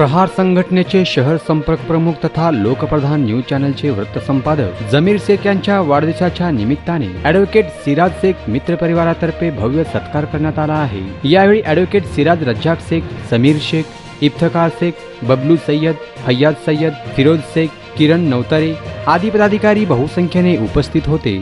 प्रहार संघटनेचे शहर संपर्क प्रमुख तथा लोकप्रधान न्यूज चॅनलचे वृत्तसंपादक जमीर शेख यांच्या वाढदिवसाच्या निमित्ताने ॲडव्होकेट सिराज शेख मित्र परिवारातर्फे भव्य सत्कार करण्यात आला आहे. यावेळी ॲडव्होकेट सिराज रज्जाक शेख समीर शेख इफ्तकार शेख बबलू सय्यद हय्याद सय्यद फिरोज शेख किरण नवतारे आदी पदाधिकारी बहुसंख्येने उपस्थित होते.